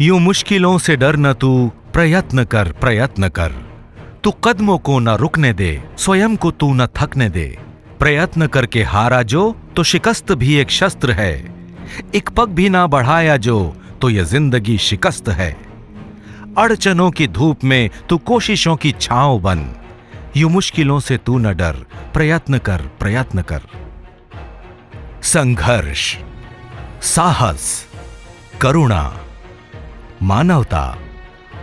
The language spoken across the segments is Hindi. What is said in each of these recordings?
यूँ मुश्किलों से डर न तू, प्रयत्न कर प्रयत्न कर। तू कदमों को न रुकने दे, स्वयं को तू न थकने दे। प्रयत्न करके हारा जो तो शिकस्त भी एक शस्त्र है। एक पग भी ना बढ़ाया जो तो यह ज़िंदगी शिकस्त है। अड़चनों की धूप में तू कोशिशों की छांव बन। यूँ मुश्किलों से तू न डर, प्रयत्न कर प्रयत्न कर। संघर्ष, साहस, करुणा, मानवता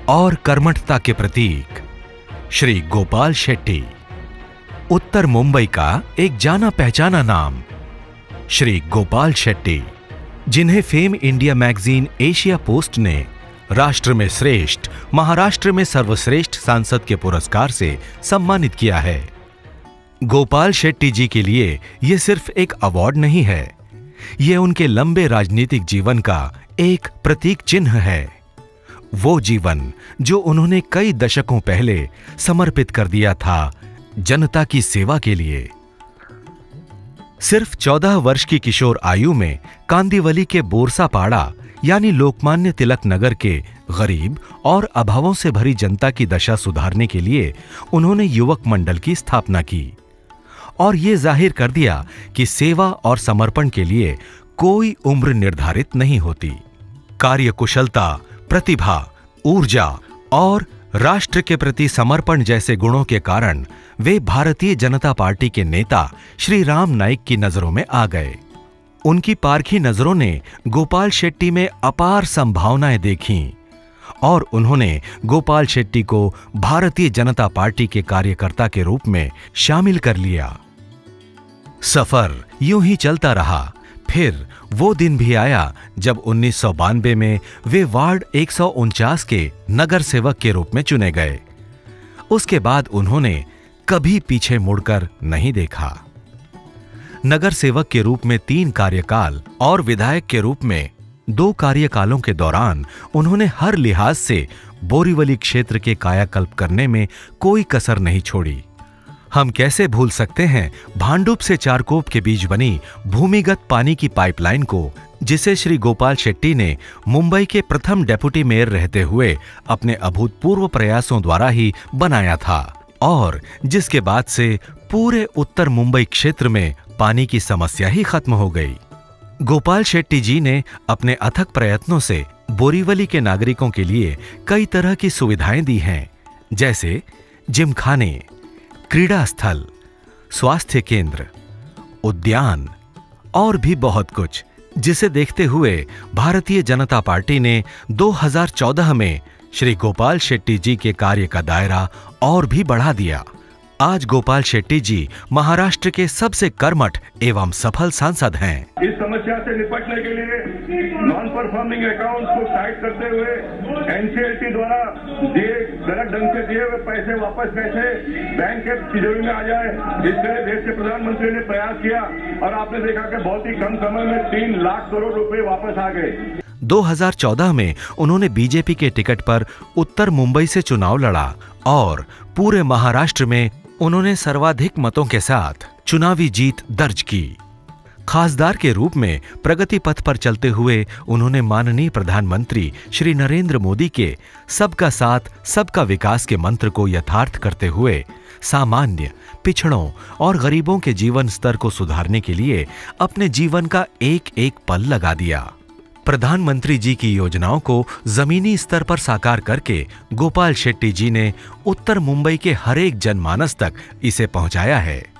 और कर्मठता के प्रतीक श्री गोपाल शेट्टी। उत्तर मुंबई का एक जाना पहचाना नाम श्री गोपाल शेट्टी, जिन्हें Fame India Magazine Asia Post ने राष्ट्र में श्रेष्ठ, महाराष्ट्र में सर्वश्रेष्ठ सांसद के पुरस्कार से सम्मानित किया है। गोपाल शेट्टी जी के लिए यह सिर्फ़ एक अवार्ड नहीं है। यह उनके लंबे राजनीतिक जीवन का एक प्रतीक चिन्ह है। वो जीवन जो उन्होंने कई दशकों पहले समर्पित कर दिया था जनता की सेवा के लिए। सिर्फ़ चौदह वर्ष की किशोर आयु में कांदीवली के बोरसापाड़ा यानी लोकमान्य तिलक नगर के गरीब और अभावों से भरी जनता की दशा सुधारने के लिए उन्होंने युवक मंडल की स्थापना की। और ये ज़ाहिर कर दिया कि सेवा और समर्पण के लिए कोई उम्र निर्धारित नहीं होती। कार्यकुशलता, प्रतिभा, ऊर्जा और राष्ट्र के प्रति समर्पण जैसे गुणों के कारण वे भारतीय जनता पार्टी के नेता श्री राम नाइक की नज़रों में आ गए। उनकी पारखी नज़रों ने गोपाल शेट्टी में अपार संभावनाएँ देखीं और उन्होंने गोपाल शेट्टी को भारतीय जनता पार्टी के कार्यकर्ता के रूप में शामिल कर लिया। सफ़र यूँ ही चलता रहा। फिर वो दिन भी आया जब उन्नीस सौ बानबे में वे वार्ड एक सौ उनचास के नगर सेवक के रूप में चुने गए। उसके बाद उन्होंने कभी पीछे मुड़कर नहीं देखा। नगर सेवक के रूप में तीन कार्यकाल और विधायक के रूप में दो कार्यकालों के दौरान उन्होंने हर लिहाज से बोरीवली क्षेत्र के कायाकल्प करने में कोई कसर नहीं छोड़ी। हम कैसे भूल सकते हैं? भांडुप से चारकोप के बीच बनी भूमिगत पानी की पाइपलाइन को, जिसे श्री गोपाल शेट्टी ने मुंबई के प्रथम डेप्यूटी मेयर रहते हुए अपने अभूतपूर्व प्रयासों द्वारा ही बनाया था और जिसके बाद से पूरे उत्तर मुंबई क्षेत्र में पानी की समस्या ही खत्म हो गई। गोपाल शेट्टी जी ने अपने अथक प्रयत्नों से बोरीवली के नागरिकों के लिए कई तरह की सुविधाएँ दी हैं, जैसे जिमखाने क्रीड़ा स्थल स्वास्थ्य केंद्र, उद्यान और भी बहुत कुछ, जिसे देखते हुए भारतीय जनता पार्टी ने 2014 में श्री गोपाल शेट्टी जी के कार्य का दायरा और भी बढ़ा दिया। आज गोपाल शेट्टी जी महाराष्ट्र के सबसे कर्मठ एवं सफल सांसद हैं। इस समस्या से निपटने के लिए नॉन परफॉर्मिंग अकाउंट को साइड करते हुए एनसीएलटी द्वारा दिए गलत ढंग से दिए हुए पैसे वापस कैसे बैंक के तिजोरी में आ जाए? इसके लिए देश के प्रधानमंत्री ने प्रयास किया और आपने देखा कि बहुत ही कम समय में तीन लाख करोड़ रुपए वापस आ गए। 2014 में उन्होंने बीजेपी के टिकट पर उत्तर मुंबई से चुनाव लड़ा और पूरे महाराष्ट्र में उन्होंने सर्वाधिक मतों के साथ चुनावी जीत दर्ज की। खासदार के रूप में प्रगति पथ पर चलते हुए उन्होंने माननीय प्रधानमंत्री श्री नरेंद्र मोदी के सबका साथ, सबका विकास के मंत्र को यथार्थ करते हुए सामान्य, पिछड़ों और गरीबों के जीवन स्तर को सुधारने के लिए अपने जीवन का एक एक पल लगा दिया। प्रधानमंत्री जी की योजनाओं को जमीनी स्तर पर साकार करके गोपाल शेट्टी जी ने उत्तर मुंबई के हरेक जनमानस तक इसे पहुँचाया है।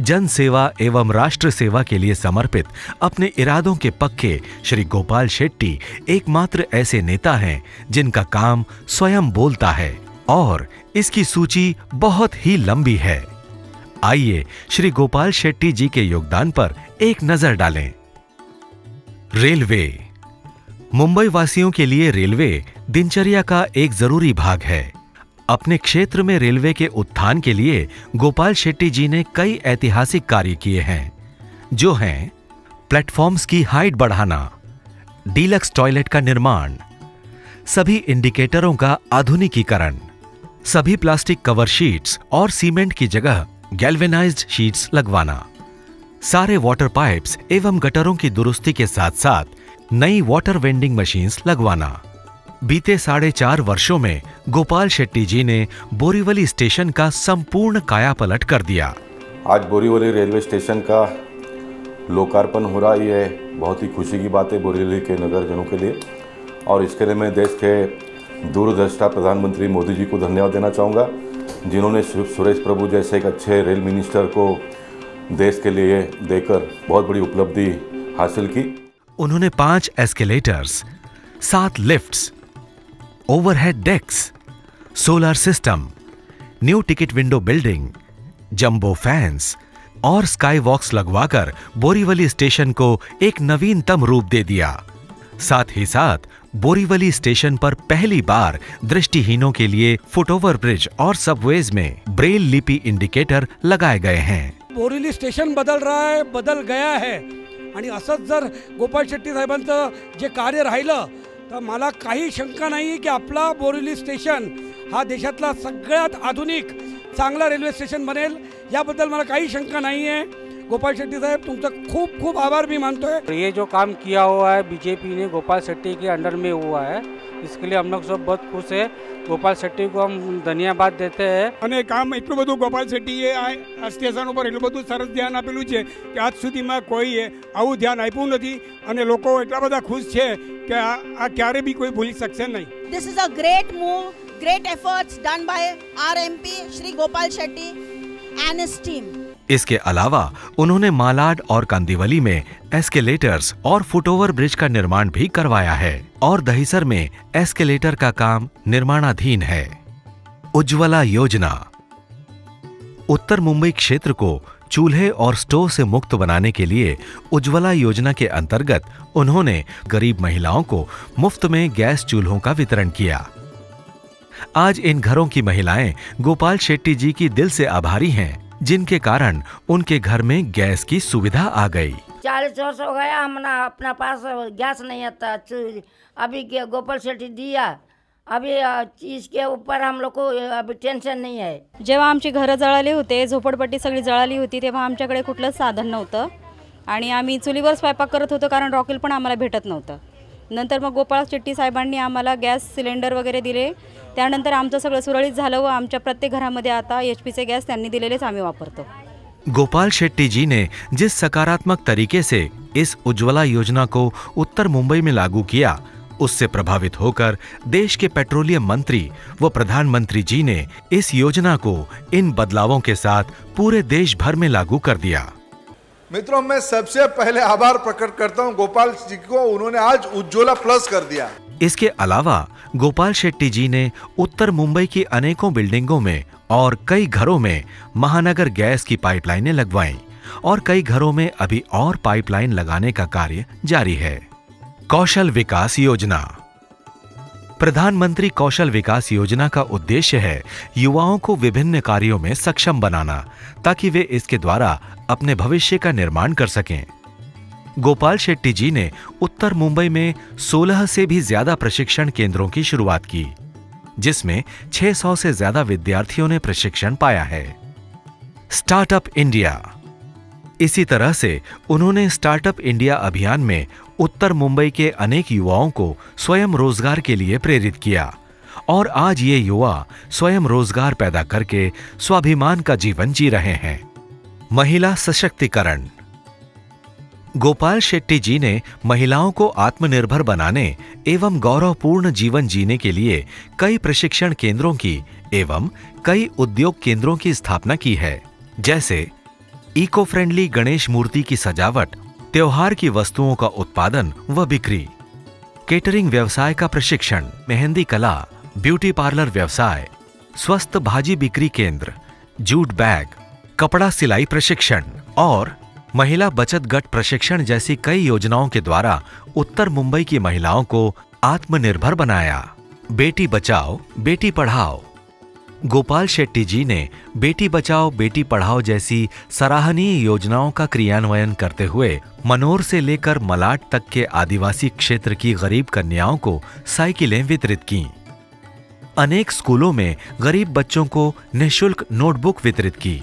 जन सेवा एवं राष्ट्र सेवा के लिए समर्पित अपने इरादों के पक्के श्री गोपाल शेट्टी एकमात्र ऐसे नेता हैं जिनका काम स्वयं बोलता है और इसकी सूची बहुत ही लंबी है। आइए श्री गोपाल शेट्टी जी के योगदान पर एक नज़र डालें। रेलवे। मुंबई वासियों के लिए रेलवे दिनचर्या का एक ज़रूरी भाग है। अपने क्षेत्र में रेलवे के उत्थान के लिए गोपाल शेट्टी जी ने कई ऐतिहासिक कार्य किए हैं, जो हैं प्लेटफॉर्म्स की हाइट बढ़ाना, डीलक्स टॉयलेट का निर्माण, सभी इंडिकेटरों का आधुनिकीकरण, सभी प्लास्टिक कवर शीट्स और सीमेंट की जगह गैल्वेनाइज्ड शीट्स लगवाना, सारे वाटर पाइप्स एवं गटरों की दुरुस्ती के साथ साथ नई वाटर वेंडिंग मशीन्स लगवाना। बीते साढ़े चार वर्षों में गोपाल शेट्टी जी ने बोरीवली स्टेशन का संपूर्ण कायापलट कर दिया। आज बोरीवली रेलवे स्टेशन का लोकार्पण हो रहा है। बहुत ही खुशी की बात है बोरीवली के नगरजनों के लिए। और इसके लिए मैं देश के दूरदृष्टा प्रधानमंत्री मोदी जी को धन्यवाद देना चाहूँगा जिन्होंने सुरेश प्रभु जैसे एक अच्छे रेल मिनिस्टर को देश के लिए देकर बहुत बड़ी उपलब्धि हासिल की। उन्होंने पाँच एस्केलेटर्स सात lifts overhead decks solar system new ticket window building jumbo fans और स्काई वॉक्स लगवाकर बोरीवली स्टेशन को एक नवीनतम रूप दे दिया। साथ ही साथ बोरीवली स्टेशन पर पहली बार दृष्टिहीनों के लिए फुटओवर ब्रिज और सबवेज में ब्रेल लिपि इंडिकेटर लगाए गए हैं। बोरिवली स्टेशन बदल रहा है, बदल गया है। असंच जर शेट्टी साहेबांचं जे कार्य राहिलं तर मला काही शंका नाही की आपला बोरिवली स्टेशन हा देशातला सगळ्यात आधुनिक चांगला रेल्वे स्टेशन बनेल याबद्दल मला काही शंका नाही आहे गोपाल शेट्टी साहब तुमचा खूप खूप आभार भी मानतो है ये जो काम किया हुआ है बीजेपी ने गोपाल शेट्टी के अंडर में हुआ है इसके लिए हम लोग सब बहुत खुश है गोपाल शेट्टी को हम धन्यवाद देते हैं અને કામ એટલું બધું ગોપાલ શેટ્ટીએ આ સ્ટેશન ઉપર એટલું બધું સરસ ધ્યાન આપેલું છે કે આજ સુધીમાં કોઈએ આવું ધ્યાન આપ્યું નથી અને લોકો એટલા બધા ખુશ છે કે આ આ ક્યારે બી કોઈ ભૂલી શકશે નહીં This is a great move, great efforts done by our MP Shri Gopal Shetty and his team. इसके अलावा उन्होंने मालाड और कांदिवली में एस्केलेटर्स और फुटओवर ब्रिज का निर्माण भी करवाया है और दहिसर में एस्केलेटर का काम निर्माणाधीन है उज्ज्वला योजना उत्तर मुंबई क्षेत्र को चूल्हे और स्टोव से मुक्त बनाने के लिए उज्ज्वला योजना के अंतर्गत उन्होंने गरीब महिलाओं को मुफ़्त में गैस चूल्हों का वितरण किया। आज इन घरों की महिलाएँ गोपाल शेट्टी जी की दिल से आभारी हैं, जिनके कारण उनके घर में गैस की सुविधा आ गई। चालीस वर्ष हो गया, हमने अपना पास गैस नहीं आता अभी गोपाल शेट्टी दिया अभी अ, इसके ऊपर हम लोग को अभी टेंशन नहीं है। जेव्हा आमची घरं जळाली होते झोपडपट्टी सगळी जळाली होती तेव्हा आमच्याकडे कुठलंच साधन नव्हतं. आणि आम्ही चुलीवर स्वयंपाक करत होतो कारण रॉकेल पण आम्हाला भेटत नव्हतं. नंतर मग गोपाळ शेट्टी साहेबांनी आम्हाला गॅस सिलेंडर वगैरे दिले. त्यानंतर आमचं सगळं सुरळीत झालं व आमच्या प्रत्येक घरामध्ये आता एच पीचे गॅस त्यांनी दिलेलेच आम्ही वापरतो. गोपाल शेट्टी जी ने जिस सकारात्मक तरीके से इस उज्ज्वला योजना को उत्तर मुंबई में लागू किया उससे प्रभावित होकर देश के पेट्रोलियम मंत्री व प्रधानमंत्री जी ने इस योजना को इन बदलावों के साथ पूरे देश भर में लागू कर दिया। मित्रों मैं सबसे पहले आभार प्रकट करता हूँ गोपाल जी को। उन्होंने आज उज्ज्वला प्लस कर दिया। इसके अलावा गोपाल शेट्टी जी ने उत्तर मुंबई की अनेकों बिल्डिंगों में और कई घरों में महानगर गैस की पाइपलाइनें लगवाईं और कई घरों में अभी और पाइपलाइन लगाने का कार्य जारी है। कौशल विकास योजना। प्रधानमंत्री कौशल विकास योजना का उद्देश्य है युवाओं को विभिन्न कार्यों में सक्षम बनाना, ताकि वे इसके द्वारा अपने भविष्य का निर्माण कर सकें। गोपाल शेट्टी जी ने उत्तर मुंबई में 16 से भी ज़्यादा प्रशिक्षण केंद्रों की शुरुआत की, जिसमें 600 से ज़्यादा विद्यार्थियों ने प्रशिक्षण पाया है। Startup India. इसी तरह से उन्होंने स्टार्टअप इंडिया अभियान में उत्तर मुंबई के अनेक युवाओं को स्वयं रोज़गार के लिए प्रेरित किया और आज ये युवा स्वयं रोज़गार पैदा करके स्वाभिमान का जीवन जी रहे हैं। महिला सशक्तिकरण। गोपाल शेट्टी जी ने महिलाओं को आत्मनिर्भर बनाने एवं गौरवपूर्ण जीवन जीने के लिए कई प्रशिक्षण केंद्रों की एवं कई उद्योग केंद्रों की स्थापना की है, जैसे इको फ्रेंडली गणेश मूर्ति की सजावट त्योहार की वस्तुओं का उत्पादन व बिक्री। केटरिंग व्यवसाय का प्रशिक्षण, मेहंदी कला, ब्यूटी पार्लर व्यवसाय, स्वस्थ भाजी बिक्री केंद्र, जूट बैग, कपड़ा सिलाई प्रशिक्षण और महिला बचत गट प्रशिक्षण जैसी कई योजनाओं के द्वारा उत्तर मुंबई की महिलाओं को आत्मनिर्भर बनाया। बेटी बचाओ, बेटी पढ़ाओ गोपाल शेट्टी जी ने बेटी बचाओ, बेटी पढ़ाओ जैसी सराहनीय योजनाओं का क्रियान्वयन करते हुए मनोर से लेकर मलाट तक के आदिवासी क्षेत्र की गरीब कन्याओं को साइकिलें वितरित की। अनेक स्कूलों में गरीब बच्चों को निशुल्क नोटबुक वितरित की।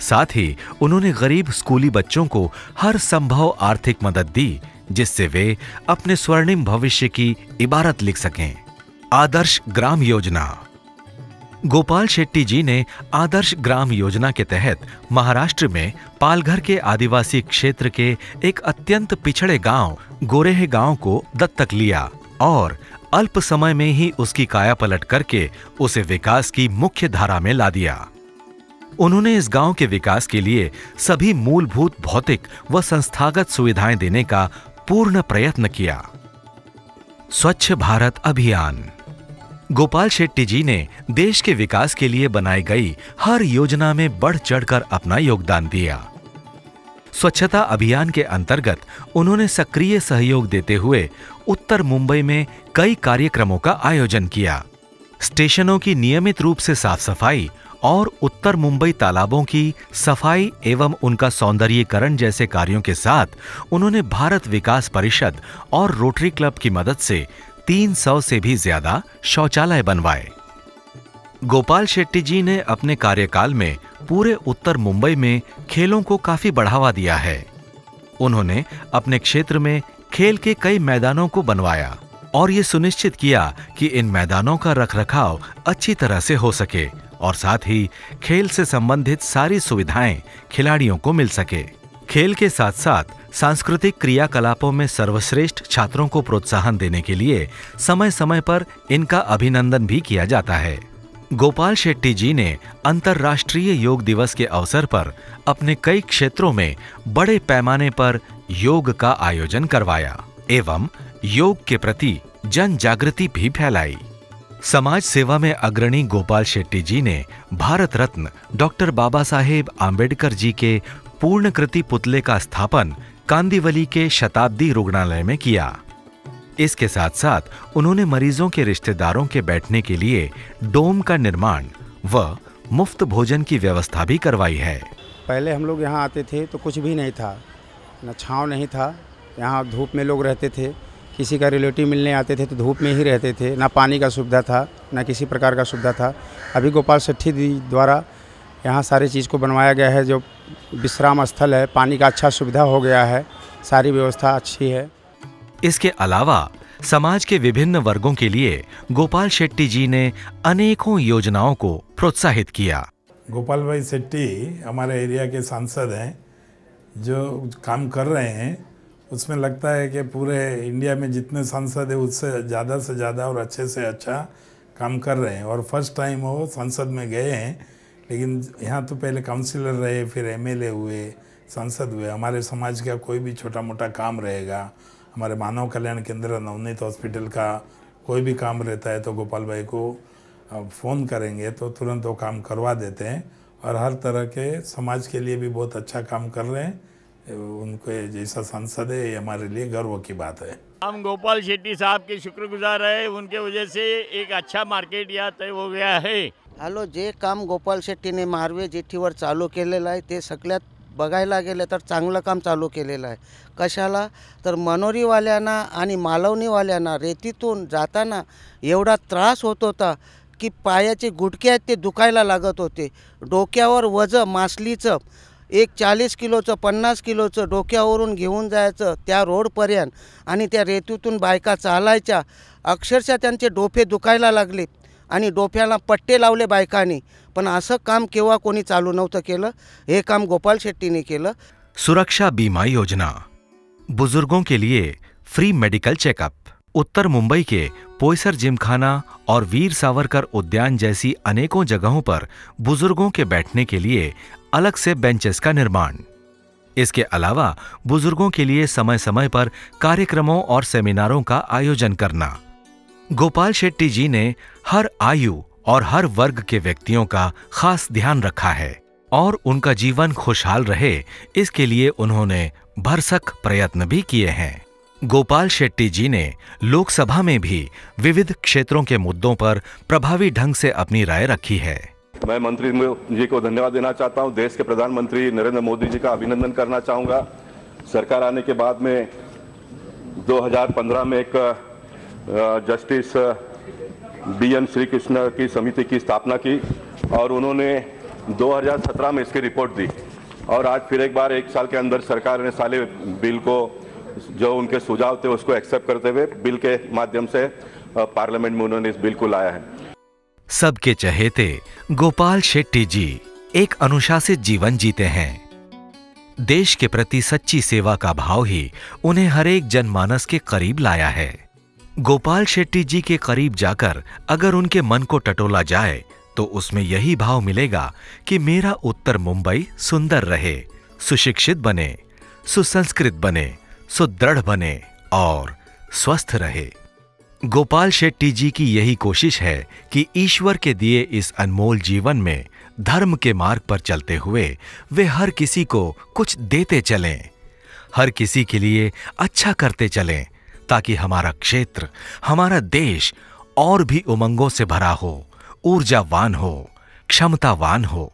साथ ही उन्होंने गरीब स्कूली बच्चों को हर संभव आर्थिक मदद दी, जिससे वे अपने स्वर्णिम भविष्य की इबारत लिख सकें। आदर्श ग्राम योजना। गोपाल शेट्टी जी ने आदर्श ग्राम योजना के तहत महाराष्ट्र में पालघर के आदिवासी क्षेत्र के एक अत्यंत पिछड़े गाँव, गोरेह गाँव को दत्तक लिया और अल्प समय में ही उसकी काया पलट करके उसे विकास की मुख्य धारा में ला दिया। उन्होंने इस गाँव के विकास के लिए सभी मूलभूत भौतिक व संस्थागत सुविधाएँ देने का पूर्ण प्रयत्न किया। स्वच्छ भारत अभियान। गोपाल शेट्टी जी ने देश के विकास के लिए बनाई गई हर योजना में बढ़ चढ़कर अपना योगदान दिया। स्वच्छता अभियान के अंतर्गत उन्होंने सक्रिय सहयोग देते हुए उत्तर मुंबई में कई कार्यक्रमों का आयोजन किया। स्टेशनों की नियमित रूप से साफ़ सफ़ाई और उत्तर मुंबई तालाबों की सफ़ाई एवं उनका सौंदर्यीकरण जैसे कार्यों के साथ उन्होंने भारत विकास परिषद और रोटरी क्लब की मदद से 300 से भी ज़्यादा शौचालय बनवाए। गोपाल शेट्टी जी ने अपने कार्यकाल में पूरे उत्तर मुंबई में खेलों को काफ़ी बढ़ावा दिया है। उन्होंने अपने क्षेत्र में खेल के कई मैदानों को बनवाया और ये सुनिश्चित किया कि इन मैदानों का रखरखाव अच्छी तरह से हो सके और साथ ही खेल से संबंधित सारी सुविधाएँ खिलाड़ियों को मिल सके। खेल के साथ साथ सांस्कृतिक क्रियाकलापों में सर्वश्रेष्ठ छात्रों को प्रोत्साहन देने के लिए समय समय पर इनका अभिनंदन भी किया जाता है। गोपाल शेट्टी जी ने अंतर्राष्ट्रीय योग दिवस के अवसर पर अपने कई क्षेत्रों में बड़े पैमाने पर योग का आयोजन करवाया एवं योग के प्रति जन जागृति भी फैलाई। समाज सेवा में अग्रणी गोपाल शेट्टी जी ने भारत रत्न डॉक्टर बाबा साहेब आम्बेडकर जी के पूर्णकृति पुतले का स्थापन कांदीवली के शताब्दी रुग्णालय में किया। इसके साथ साथ उन्होंने मरीजों के रिश्तेदारों के बैठने के लिए डोम का निर्माण व मुफ़्त भोजन की व्यवस्था भी करवाई है। पहले हम लोग यहाँ आते थे तो कुछ भी नहीं था। न छाँव नहीं था। यहाँ धूप में लोग रहते थे। किसी का रिलेटिव मिलने आते थे तो धूप में ही रहते थे। ना पानी का सुविधा था, ना किसी प्रकार का सुविधा था। अभी गोपाल सेट्ठी द्वारा यहाँ सारी चीज़ को बनवाया गया है जो विश्राम स्थल है पानी का अच्छा सुविधा हो गया है सारी व्यवस्था अच्छी है। इसके अलावा समाज के विभिन्न वर्गों के लिए गोपाल शेट्टी जी ने अनेकों योजनाओं को प्रोत्साहित किया। गोपाल भाई शेट्टी हमारे एरिया के सांसद हैं जो काम कर रहे हैं। उसमें लगता है कि पूरे इंडिया में जितने सांसद है उससे ज़्यादा से ज़्यादा और अच्छे से अच्छा काम कर रहे हैं। और फ़र्स्ट टाइम वो संसद में गए हैं लेकिन यहाँ तो पहले काउंसिलर रहे, फिर एमएलए हुए, सांसद हुए। हमारे समाज का कोई भी छोटा मोटा काम रहेगा, हमारे मानव कल्याण केंद्र नवनीत हॉस्पिटल का कोई भी काम रहता है तो गोपाल भाई को फ़ोन करेंगे तो तुरंत वो काम करवा देते हैं। और हर तरह के समाज के लिए भी बहुत अच्छा काम कर रहे हैं। उनके जैसा सांसद है, ये हमारे लिए गर्व की बात है। हम गोपाल शेट्टी साहब के शुक्रगुजार है। उनके वजह से एक अच्छा मार्केट यहाँ तय हो गया है। हॅलो जे काम गोपाल शेट्टीने मारवे जेठीवर चालू केलेलं आहे ते सगळ्यात बघायला गेलं तर चांगलं काम चालू केलेलं आहे. कशाला? तर मनोरीवाल्यांना आणि मालवणीवाल्यांना रेतीतून जाताना एवढा त्रास होत होता की पायाचे गुटके आहेत ते दुखायला लागत होते. डोक्यावर वजं मासलीचं एक चाळीस किलोचं पन्नास किलोचं डोक्यावरून घेऊन जायचं त्या रोडपर्यंत आणि त्या रेतीतून बायका चालायच्या. अक्षरशः त्यांचे डोफे दुखायला लागले. आणि पट्टे लावले बायकांनी. पण असं काम केव्हा कोणी चालू केलं, हे काम गोपाल शेट्टीने केलं. सुरक्षा बीमा योजना. बुज़ुर्गों के लिए फ्री मेडिकल चेकअप उत्तर मुंबई के पोयसर जिमखाना और वीर सावरकर उद्यान जैसी अनेकों जगहों पर बुज़ुर्गों के बैठने के लिए अलग से बेंचेस का निर्माण। इसके अलावा बुज़ुर्गों के लिए समय समय पर कार्यक्रमों और सेमिनारों का आयोजन करना। गोपाल शेट्टी जी ने हर आयु और हर वर्ग के व्यक्तियों का खास ध्यान रखा है और उनका जीवन खुशहाल रहे, इसके लिए उन्होंने भरसक प्रयत्न भी किए हैं। गोपाल शेट्टी जी ने लोकसभा में भी विविध क्षेत्रों के मुद्दों पर प्रभावी ढंग से अपनी राय रखी है। मैं मंत्री जी को धन्यवाद देना चाहता हूँ। देश के प्रधानमंत्री नरेंद्र मोदी जी का अभिनंदन करना चाहूँगा। सरकार आने के बाद में 2015 में एक justice B N Shri Krishna की समिति की स्थापना की और उन्होंने 2017 में इसकी रिपोर्ट दी। और आज फिर एक बार एक साल के अंदर सरकार ने साले बिल को, जो उनके सुझाव थे उसको एक्सेप्ट करते हुए बिल के माध्यम से पार्लियामेंट में उन्होंने इस बिल को लाया है। सबके चहेते गोपाल शेट्टी जी एक अनुशासित जीवन जीते हैं। देश के प्रति सच्ची सेवा का भाव ही उन्हें हरेक जनमानस के करीब लाया है। गोपाल शेट्टी जी के करीब जाकर अगर उनके मन को टटोला जाए तो उसमें यही भाव मिलेगा कि मेरा उत्तर मुंबई सुंदर रहे, सुशिक्षित बने, सुसंस्कृत बने, सुदृढ़ बने और स्वस्थ रहे। गोपाल शेट्टी जी की यही कोशिश है कि ईश्वर के दिए इस अनमोल जीवन में धर्म के मार्ग पर चलते हुए वे हर किसी को कुछ देते चलें, हर किसी के लिए अच्छा करते चलें ताकि हमारा क्षेत्र, हमारा देश और भी उमंगों से भरा हो, ऊर्जावान हो, क्षमतावान हो।